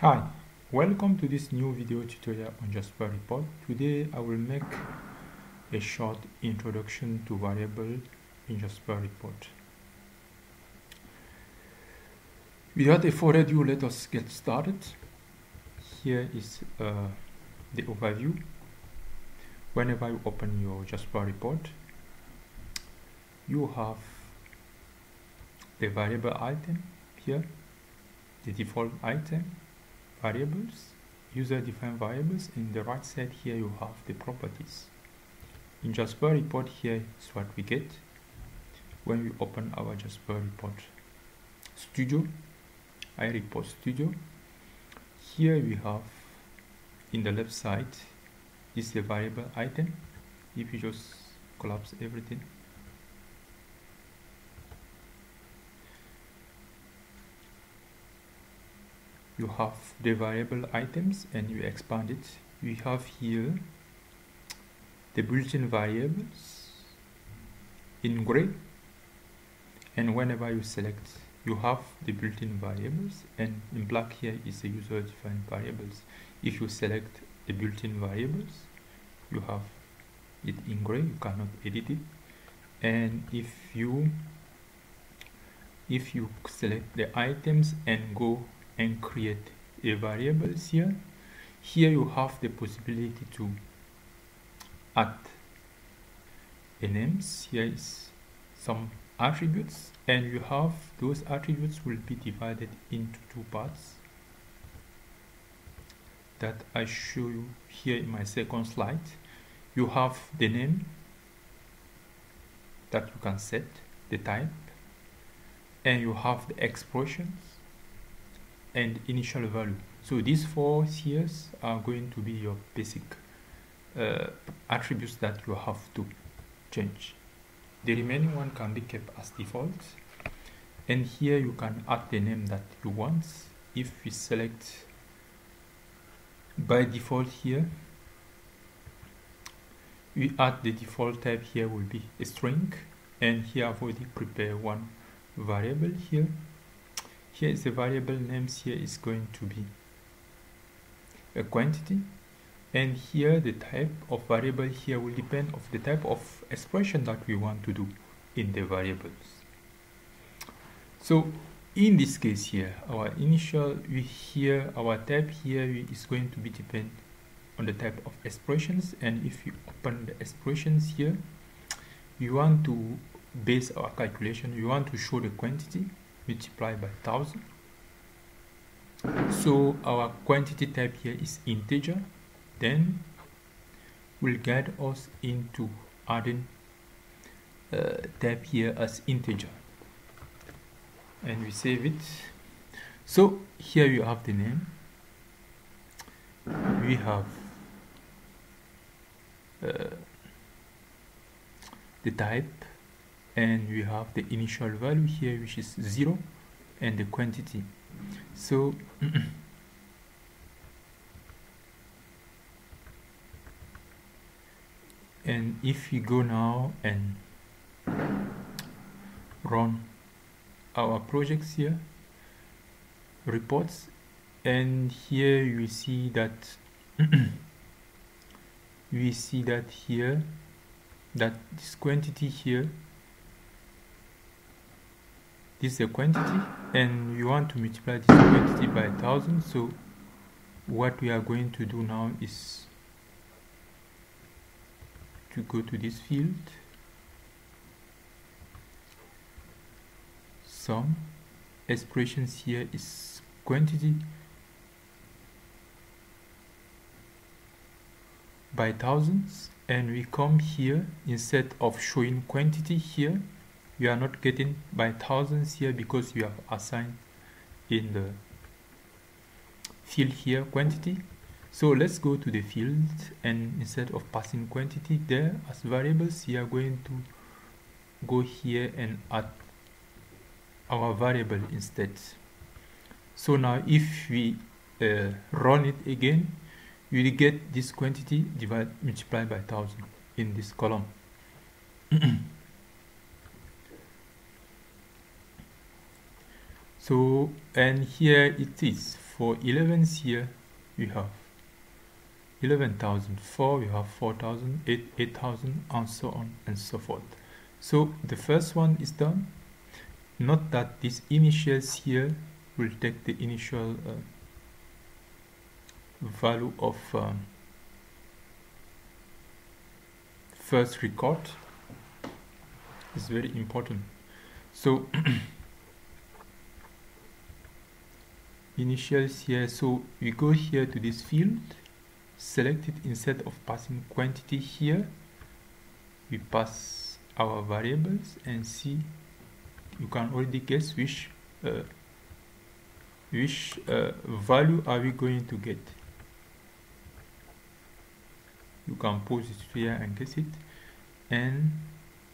Hi, welcome to this new video tutorial on Jasper Report. Today I will make a short introduction to variable in Jasper Report. Without a further ado, let us get started. Here is uh, the overview. Whenever you open your Jasper Report, you have the variable item here, the default item, variables, user-defined variables. In the right side here you have the properties. In Jasper report here is what we get when we open our Jasper report studio, iReport studio. Here we have in the left side is the variable item. If you just collapse everything you have the variable items and you expand it. We have here the built-in variables in gray. And whenever you select you have the built-in variables. And in black here is the user-defined variables. If you select the built-in variables you have it in gray. You cannot edit it. And if you if you select the items and go and create a variables here. Here you have the possibility to add a names. Here is some attributes and you have those attributes will be divided into two parts that I show you here in my second slide. You have the name that you can set the type and you have the expressions and initial value. So these four here are going to be your basic uh, attributes that you have to change. The remaining one can be kept as default. And here you can add the name that you want. If we select by default here we add the default type here will be a string. And here I've already prepared one variable here here is the variable names here is going to be a quantity and here the type of variable here will depend of the type of expression that we want to do in the variables. So in this case here our initial we here our type here is going to be depend on the type of expressions and if you open the expressions here we want to base our calculation we want to show the quantity multiply by 1000 so our quantity type here is integer. Then will guide us into adding uh, type here as integer. And we save it. So here you have the name. We have uh, the type and we have the initial value here which is 0 and the quantity. So and if we go now and run our projects here reports and here you see that we see that here that this quantity here this is a quantity and we want to multiply this quantity by 1000 so what we are going to do now is to go to this field sum expressions here is quantity by thousands and we come here instead of showing quantity here you are not getting by thousands here because you have assigned in the field here quantity. So let's go to the field and instead of passing quantity there as variables we are going to go here and add our variable instead. So now if we uh, run it again you will get this quantity divided multiplied by 1000 in this column so and here it is. For 11s here we have 11,004 we have 4,000 8 8,000 and so on and so forth. So the first one is done. Note that these initials here will take the initial uh, value of um, first record. Is very important. So initials here so we go here to this field select it instead of passing quantity here. We pass our variables and see you can already guess which uh, which uh, value are we going to get. You can pause it here and guess it. And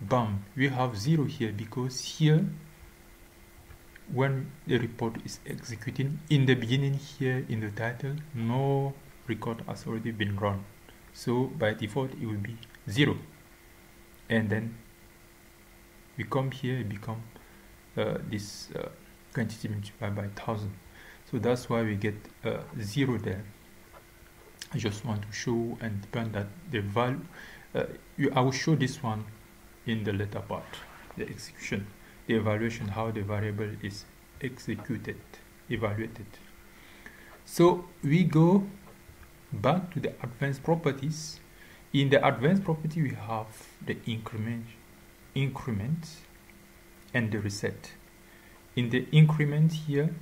bam we have zero here because here when the report is executing in the beginning here in the title no record has already been run. So by default it will be zero. And then we come here become uh, this uh, quantity multiplied by 1000 so that's why we get uh, zero there. I just want to show and depend that the value uh, you, I will show this one in the later part the execution the evaluation how the variable is executed evaluated. So we go back to the advanced properties. In the advanced property we have the increment increment and the reset. In the increment here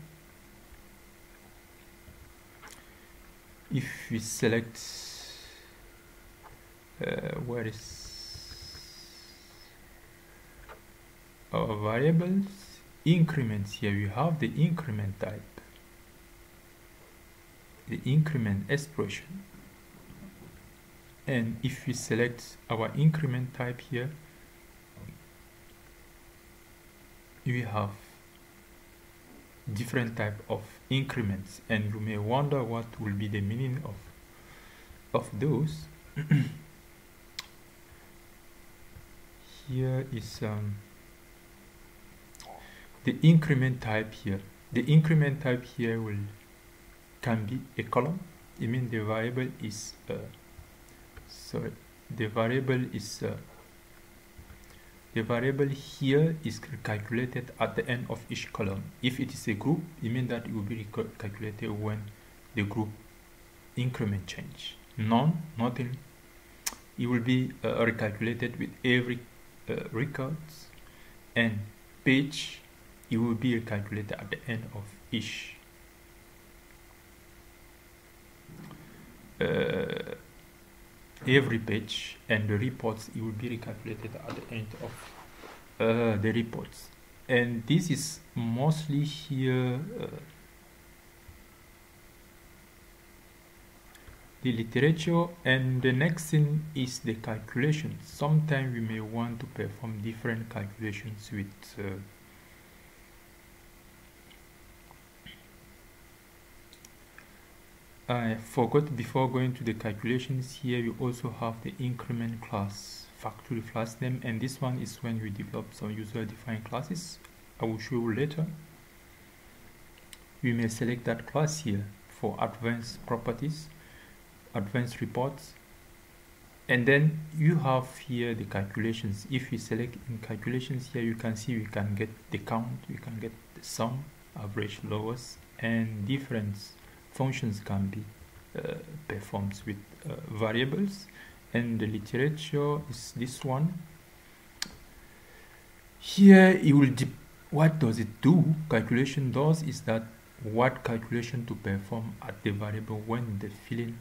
if we select uh, where is our variables increments. Here we have the increment type the increment expression. And if we select our increment type here we have different type of increments. And you may wonder what will be the meaning of of those. Here is um, the increment type here the increment type here will can be a column I mean the variable is uh, sorry the variable is uh, the variable here is calculated at the end of each column. If it is a group, it means that it will be calculated when the group increment change. None, nothing. It will be uh, recalculated with every uh, records and page. It will be recalculated at the end of each. Uh, every page and the reports it will be recalculated at the end of uh, the reports and this is mostly here uh, the literature and the next thing is the calculation sometimes we may want to perform different calculations with I forgot before going to the calculations here you also have the increment class factory class name and this one is when we develop some user defined classes. I will show you later. We may select that class here for advanced properties advanced reports. And then you have here the calculations. If we select in calculations here you can see we can get the count we can get the sum average lowest and difference functions can be uh, performed with uh, variables. And the literature is this one. Here it will what does it do? Calculation does is that what calculation to perform at the variable when the filling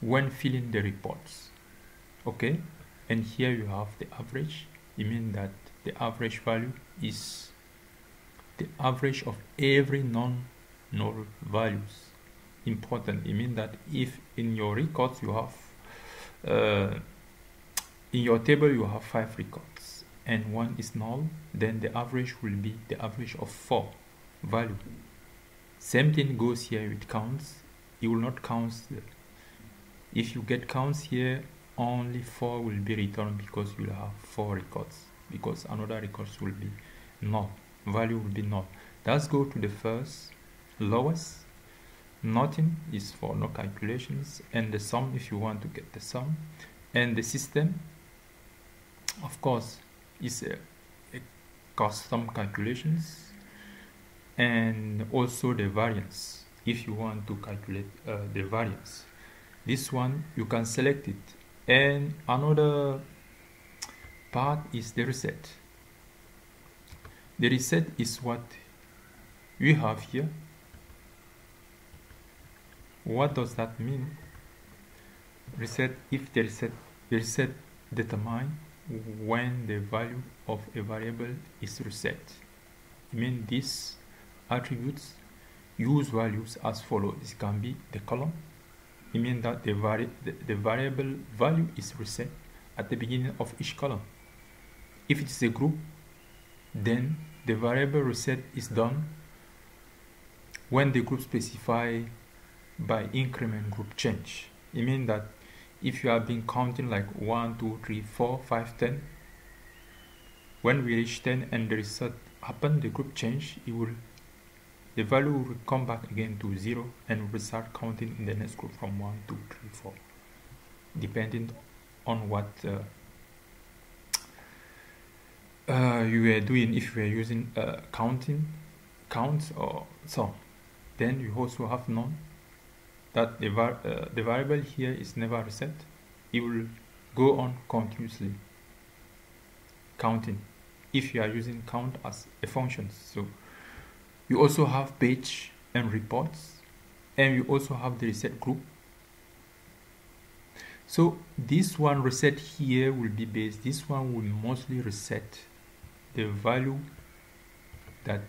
when filling the reports. Okay? And here you have the average. It means that the average value is the average of every non null values important it means that if in your records you have uh, in your table you have five records and one is null then the average will be the average of four value. Same thing goes here with counts you will not count if you get counts here only four will be returned because you will have four records because another records will be null value will be null. Let's go to the first lowest. Nothing is for no calculations. And the sum if you want to get the sum. And the system of course is a, a custom calculations. And also the variance if you want to calculate uh, the variance. This one you can select it. And another part is the reset. The reset is what we have here what does that mean? Reset if the reset the reset determine when the value of a variable is reset. I mean these attributes use values as follows. This can be the column. It means that the, vari the, the variable value is reset at the beginning of each column. If it is a group then the variable reset is done when the group specify by increment group change. It means that if you have been counting like 1 2 3 4 5 10 when we reach 10 and the reset happen the group change it will the value will come back again to 0 and will start counting in the next group from 1 2 3 4 depending on what uh, uh, you were doing. If you were using uh, counting counts or so then you also have none that the, var uh, the variable here is never reset. It will go on continuously counting if you are using count as a function. So you also have page and reports and you also have the reset group. So this one reset here will be based this one will mostly reset the value that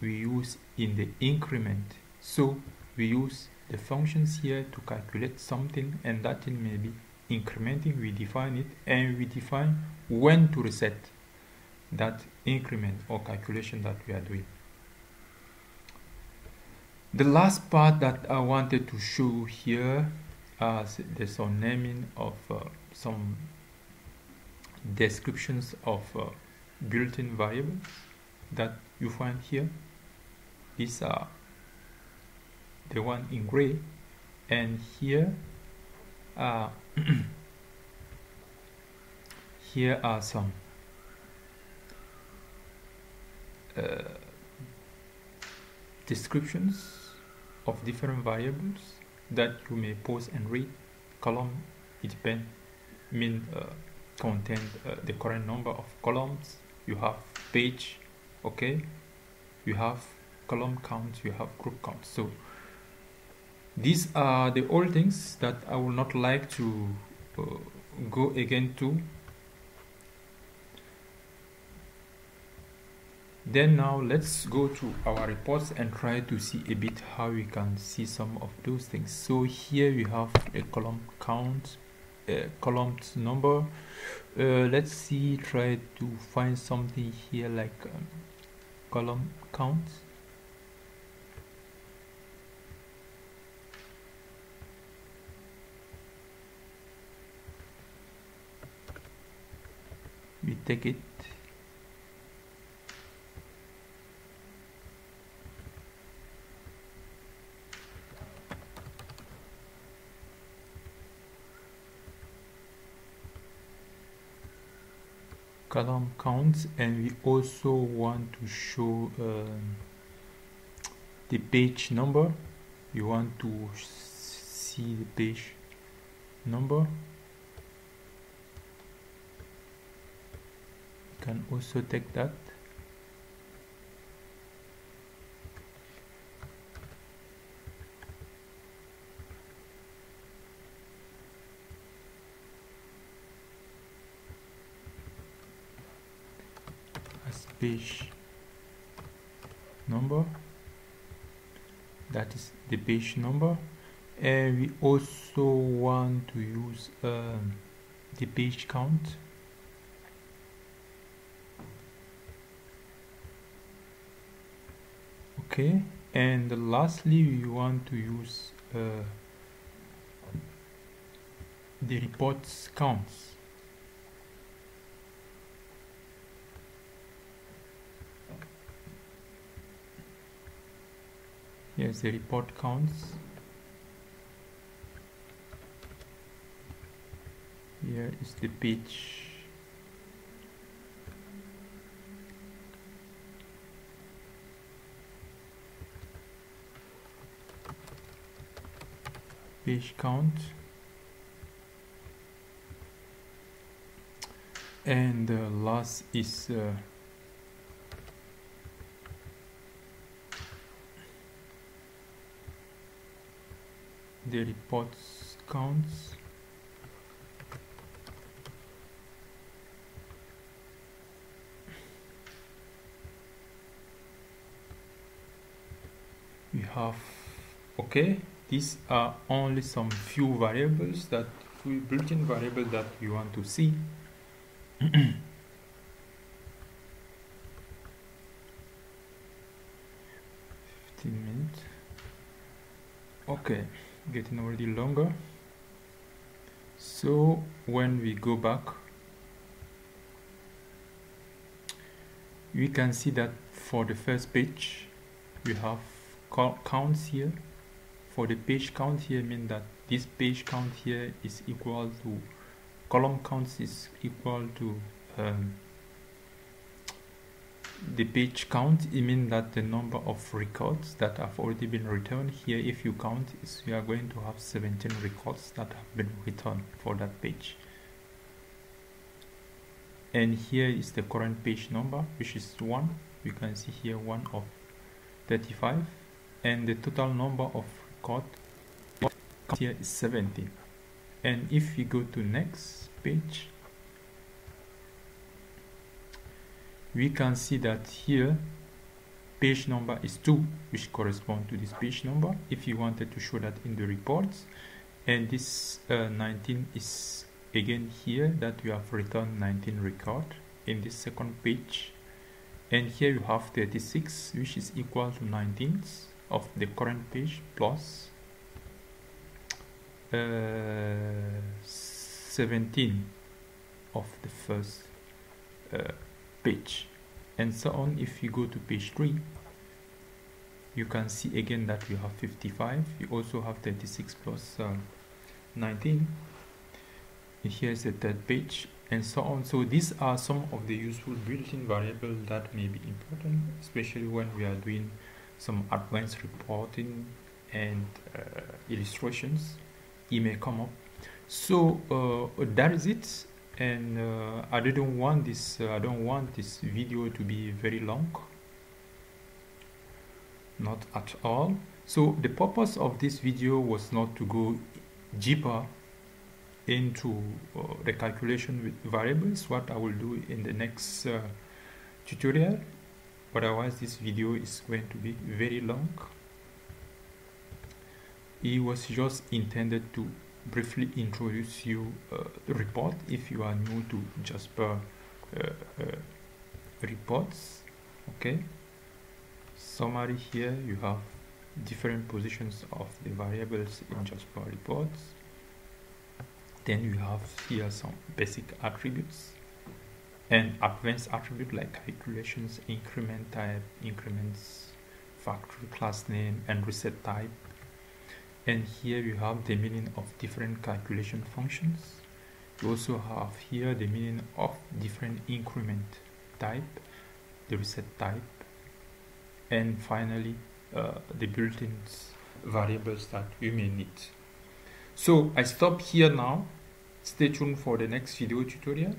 we use in the increment. So we use the functions here to calculate something and that thing may be incrementing we define it and we define when to reset that increment or calculation that we are doing. The last part that I wanted to show here there's some naming of uh, some descriptions of uh, built-in variables that you find here. These are the one in gray and here uh, here are some uh, descriptions of different variables that you may pause and read. Column it depends mean uh, contain uh, the current number of columns. You have page okay. You have column count you have group count so these are the old things that I would not like to uh, go again to. Then now let's go to our reports and try to see a bit how we can see some of those things. So here we have a column count a column number. Uh, let's see try to find something here like um, column count we take it? Column counts and we also want to show um, the page number. You want to see the page number can also take that. As page number. That is the page number. And we also want to use um, the page count okay and lastly we want to use uh, the reports counts. Here's the report counts. Here is the page page count. And the last is uh, the reports counts. We have okay these are only some few variables that we built-in variable that we want to see. 15 minutes. Okay getting already longer. So when we go back we can see that for the first page we have counts here for the page count here mean that this page count here is equal to column count is equal to um, the page count it means that the number of records that have already been returned. Here if you count is we are going to have 17 records that have been returned for that page. And here is the current page number which is 1 you can see here 1 of 35 and the total number of record here is 17 and if we go to next page we can see that here page number is 2 which correspond to this page number if you wanted to show that in the reports. And this uh, 19 is again here that we have returned 19 record in this second page. And here you have 36 which is equal to 19 of the current page plus uh, 17 of the first uh, page. And so on if you go to page 3 you can see again that we have 55 you also have 36 plus, uh, 19 and here's the third page and so on. So these are some of the useful built-in variables that may be important especially when we are doing some advanced reporting and uh, illustrations it may come up. So uh, that is it. And uh, I didn't want this uh, I don't want this video to be very long. Not at all. So the purpose of this video was not to go deeper into uh, the calculation with variables what I will do in the next uh, otherwise this video is going to be very long. It was just intended to briefly introduce you uh, the report if you are new to Jasper uh, uh, reports okay? Summary here you have different positions of the variables in Jasper reports. Then you have here some basic attributes and advanced attribute like calculations increment type increments factory class name and reset type. And here you have the meaning of different calculation functions. You also have here the meaning of different increment type the reset type and finally uh, the built-in variables that you may need. So I stop here now. Stay tuned for the next video tutorial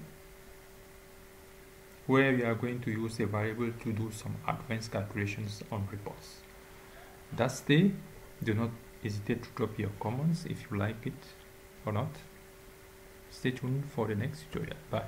where we are going to use a variable to do some advanced calculations on reports that's the do not hesitate to drop your comments if you like it or not. Stay tuned for the next tutorial. Bye.